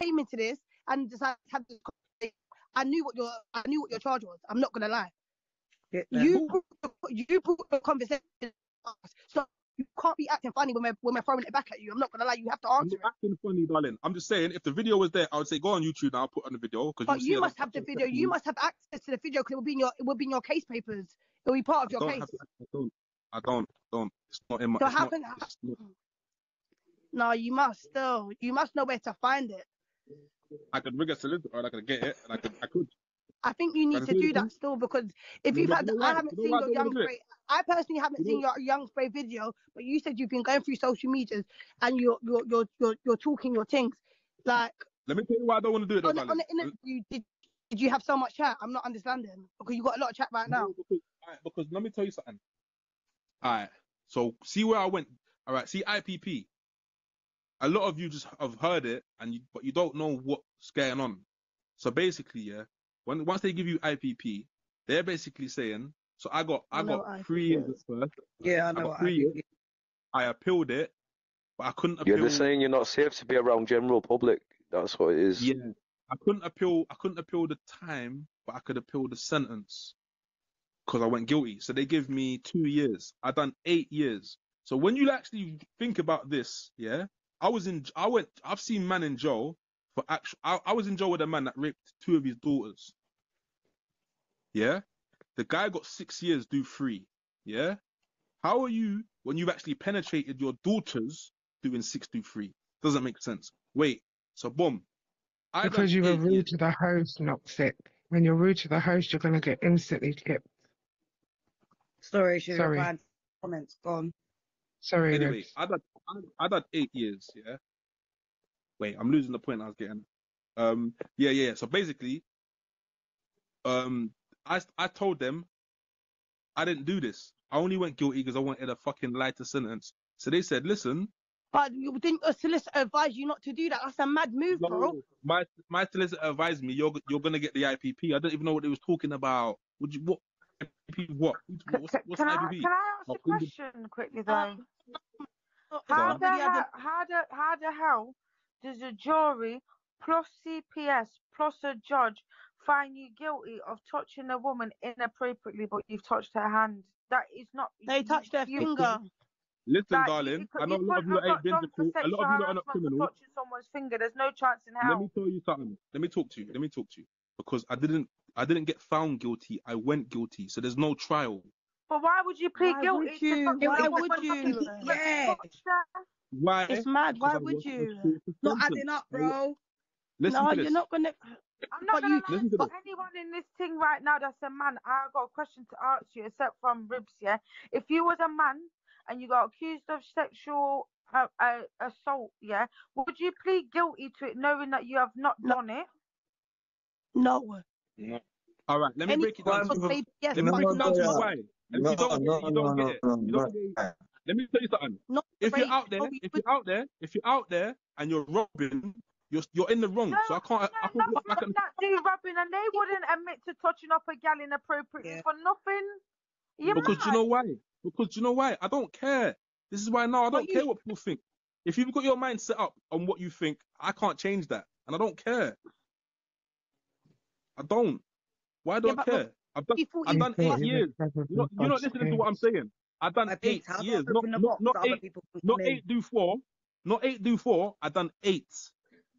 came into this and decided to have this conversation, I knew what your I knew what your charge was. I'm not gonna lie. You you brought the conversation, so you can't be acting funny when we're when we're throwing it back at you. I'm not gonna lie. You have to I'm answer not it. acting funny, darling. I'm just saying, if the video was there, I would say go on YouTube now. I'll put on the video But you must have the video. You must have access to the video because it will be in your it will be in your case papers. It will be part of your I case. have, I don't. I don't. Don't. It's not in my. So how can- No, you must still. You must know where to find it. I could rig a solicitor and I could get it, and I could. I could. I think you need Gotta do that still because if you've had, I haven't seen your young wanna do it? spray. I personally haven't seen your young spray video, but you said you've been going through social medias and you're you're you're you're, you're talking your things. Like Let me tell you why I don't want to do it, though, on, on the interview, did did you have so much chat? I'm not understanding because you got a lot of chat right now. No, because, because let me tell you something. All right. So see where I went. All right. See IPP. A lot of you just have heard it, and you, but you don't know what's going on. So basically, yeah, when once they give you IPP, they're basically saying. So I got I I got what three years at first. Yeah, I I know got what three years. I appealed it, but I couldn't Yeah, appeal. they're saying you're not safe to be around general public. That's what it is. Yeah, I couldn't appeal. I couldn't appeal the time, but I could appeal the sentence because I went guilty. So they give me two years. I done eight years. So when you actually think about this, yeah, I was in. I went. I've seen man in jail for actual. I, I was in jail with a man that raped two of his daughters. Yeah, the guy got six years, do three. Yeah, how are you when you've actually penetrated your daughters doing six do three? Doesn't make sense. Wait. So boom. I Because you were rude to the host, not sick. When you're rude to the host, you're gonna get instantly kicked. Sorry, she Sorry. replied. Comments gone. Sorry, Anyway, Ribz. I done I, I done eight years, yeah. Wait, I'm losing the point I was getting. Um, yeah, yeah. So basically, um, I I told them I didn't do this. I only went guilty because I wanted a fucking lighter sentence. So they said, listen, But didn't a solicitor advise you not to do that. That's a mad move, bro. my my solicitor advised me you're you're gonna get the IPP. I don't even know what they was talking about. Would you what? IPP what? What's, c- what's can, I, can I ask a can you- question quickly Um, though? Not- How the, hell, how the how the hell does a jury plus CPS plus a judge find you guilty of touching a woman inappropriately, but you've touched her hand? That is not. They you- touched their you- finger. Listen, Like, darling, you, I know a lot of couldn't you have ain't been to court. A lot of you are not harassment criminals. touching someone's finger. There's no chance in hell. Let me tell you something. Let me talk to you. Let me talk to you. Because I didn't I didn't get found guilty. I went guilty. So there's no trial. But why would you plead Why guilty would you? something Why that would you? Yeah. Why? It's mad. Why would you? Not adding up, bro. Listen No, to you're not gonna. I'm not But gonna you- lie, Listen to for this. anyone in this thing right now that's a man, I got a question to ask you, except from Ribz, yeah. If you was a man and you got accused of sexual uh, uh, assault, yeah, would you plead guilty to it, knowing that you have not No. done it? No. All right, let me Any break it down to was you. yes, Let me but break it down to you not- why. And if No, you don't get no, it, you don't no, get it. You don't get it. Let me tell you something. not If you're rape. out there, No, you if you're out there, if you're out there and you're robbing, you're you're in the wrong. No, so I can't. I no, can't enough look back of and that do rubbing, and they wouldn't admit to touching up a gal inappropriately Yeah. for nothing. You're because mad. you know why? Because you know why? I don't care. This is why now I But don't you- care what people think. If you've got your mind set up on what you think, I can't change that, and I don't care. I don't. Why do Yeah, I care? I've done, people I've done eight years. You're not, you're not listening to what I'm saying. I've done I eight think how do I years. Not not not eight. Not in? eight do four. Not eight do four. I've done eight.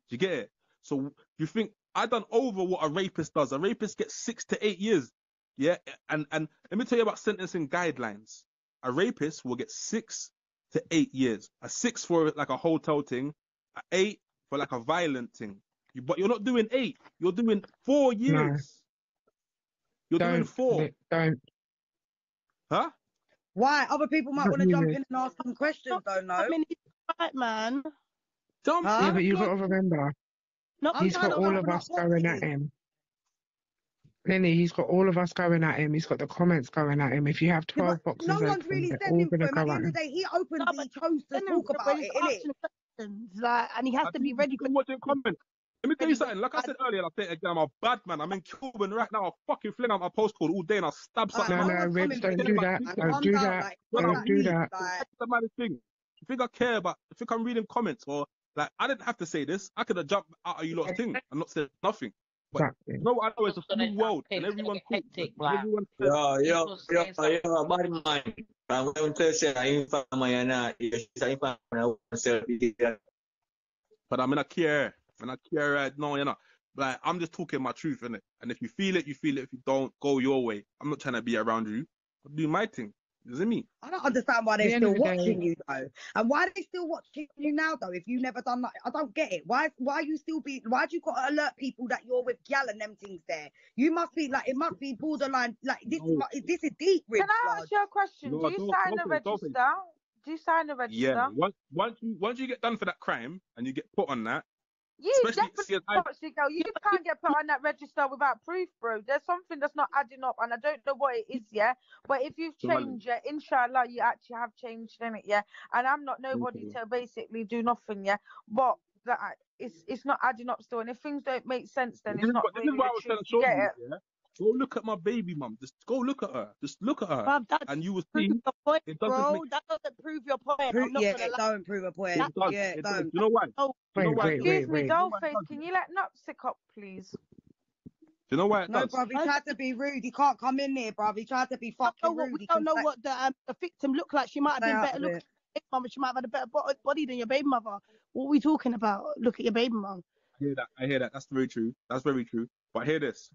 Do you get it? So you think I've done over what a rapist does? A rapist gets six to eight years. Yeah, and and let me tell you about sentencing guidelines. A rapist will get six to eight years. A six for like a hotel thing. A eight for like a violent thing. You, but you're not doing eight. You're doing four years. You're doing Don't, four, don't. huh? Why? Other people might want to jump in and ask some questions, though, no? I mean, he's right, man. Jump Huh? Yeah, in. but you got to remember, Not I'm he's got all of us going at him. Lenny, he's got all of us going at him. He's got the comments going at him. If you have 12 but boxes no one's open, really they're all going for to him. go At at the end of the him. day, he openly but chose to talk about when it, he's innit? asking questions, like, and he has I to be ready you for. still watching comments. Let me tell you something. Like I said earlier, I'll say it again. I'm a bad man. I'm in Cuban right now. I'll fucking fling out my postcode all day and I'll stab something. No, Alright, no, one's Ribz, coming don't for do that. man. Don't Calm do that. like, Don't calm Don't down, do please, that. like, That's the maddest thing. You think I care about? You think I'm reading comments or Like I didn't have to say this. I could have jumped out of you lot's thing and not said nothing. But Exactly. you know what I know? It's a It's gonna free world, and hectic, everyone it's gonna talks. get hectic, and like- everyone Yo, yo, People yo, saying stuff. yo, bad man. Ang until siya, yung fama yan na, sa yung fama na, sa But I mean, I care. And I care uh, right now, you know. Like, I'm just talking my truth, innit? And if you feel it, you feel it. If you don't, go your way. I'm not trying to be around you. I'll do my thing. Is it me? I don't understand why they're end still of the day- watching you though, and why they still watching you now though. If you never done that, I don't get it. Why? Why you still be? Why do you got to alert people that you're with gal and them things there? You must be like it must be borderline. Like this, No. mu- this is deep, Can I blood. ask you a question? No, Do you sign don't a say- don't say. register? Do you sign a register? Yeah. Once, once you once you get done for that crime and you get put on that, You especially definitely see, I, Foxy girl, you can't get put on that register without proof, bro. There's something that's not adding up, and I don't know what it is, yeah. But if you've changed it, inshallah, you actually have changed in it, yeah. And I'm not nobody Okay. to basically do nothing, yeah. But that it's it's not adding up still, and if things don't make sense, then this it's is not what- this really is why I was truth. telling You get Shorty, it? yeah. Go look at my baby mum. Just go look at her. Just look at her, Bruv, that's and you will prove see your point, it doesn't bro. make- That doesn't prove your point. Pro- I'm not yeah, gonna it lie. don't prove a point. it does. Yeah, it it does. don't. You know why? Oh, You know Wait, why? wait, Excuse wait, me, wait. Dollface, can you let Nupsick up, please? Do you know why it No, does? bruv, he tried to be rude. He can't come in here, bruv. He tried to be we don't know fucking what, we don't know say- what the, um, the victim looked like. She might have stay been better looking. it. mum. She might have had a better body than your baby mother. What are we talking about? Look at your baby mum. I hear that. I hear that. That's very true. That's very true. But hear this.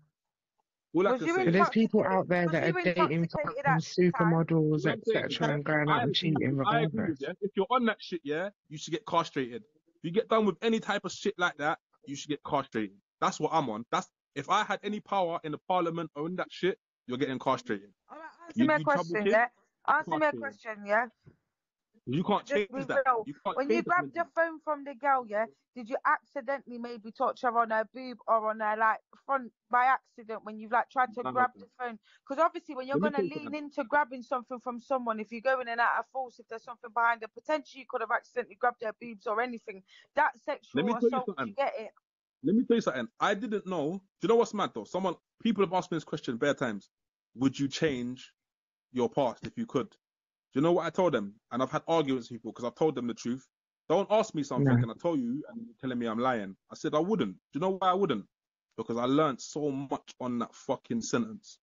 All I can say is there's people out there that are dating intoxicated fucking at the supermodels, I'm etc., and going out and cheating I agree with regardless. you. If you're on that shit, yeah, you should get castrated. If you get done with any type of shit like that, you should get castrated. That's what I'm on. That's if I had any power in the parliament or in that shit, you're getting castrated. All right, answer You- me a you trouble question, kids? yeah. Answer me a Castrated. question, yeah. You can't change that. real. You can't When you grabbed your phone from the girl, yeah, did you accidentally maybe touch her on her boob or on her like front by accident when you've like tried to grab the phone? Because obviously when you're gonna lean something. into grabbing something from someone, if you're going in and out of force, if there's something behind it, potentially you could have accidentally grabbed their boobs or anything. That sexual tell you assault, you get it? Let me tell you something. I didn't know. Do you know what's mad though? Someone, people have asked me this question bare times. Would you change your past if you could? Do you know what I told them? And I've had arguments with people because I've told them the truth. Don't ask me something No. and I tell you and you're telling me I'm lying. I said I wouldn't. Do you know why I wouldn't? Because I learned so much on that fucking sentence.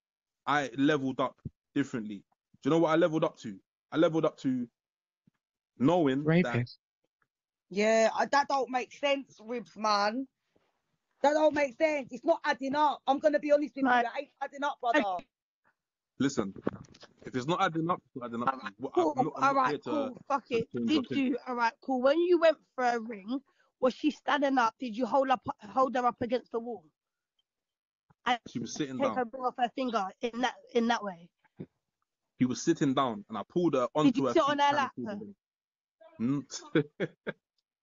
I leveled up differently. Do you know what I leveled up to? I leveled up to knowing that Yeah, that don't make sense, Ribz, man. That don't make sense. It's not adding up. I'm gonna be honest with Right. you. That ain't adding up, brother. Listen, if it's not adding up, it's not adding up. Alright, What- cool. I'm not, I'm all not right, here to. Fuck it. Did opinion. you? All right, cool. When you went for a ring, was she standing up? Did you hold up, hold her up against the wall? She was sitting Take down. her ring off her finger in that in that way. He was sitting down, and I pulled her onto Did you her sit on her lap? to pull her in. Hmm?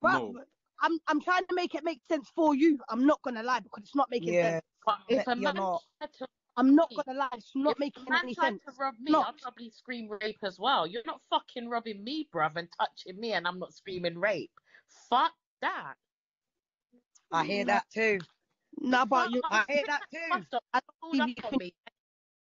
Well, no, I'm I'm trying to make it make sense for you. I'm not gonna lie because it's not making Yeah. sense. But if a You're man not. tried to, I'm not gonna lie. It's not if making a man any tried sense. to rob me, Not. I'll probably scream rape as well. You're not fucking robbing me, bruv, and touching me, and I'm not screaming rape. Fuck that. I hear that too. No, but you. I hear that too. Must have I pulled up you on me.